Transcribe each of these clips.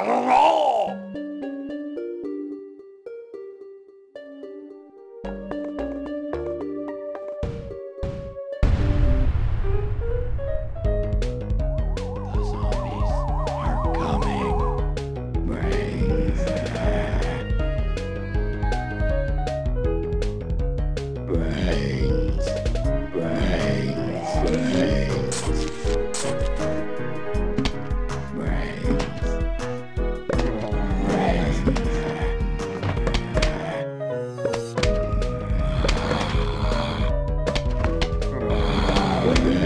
The Brains.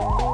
you.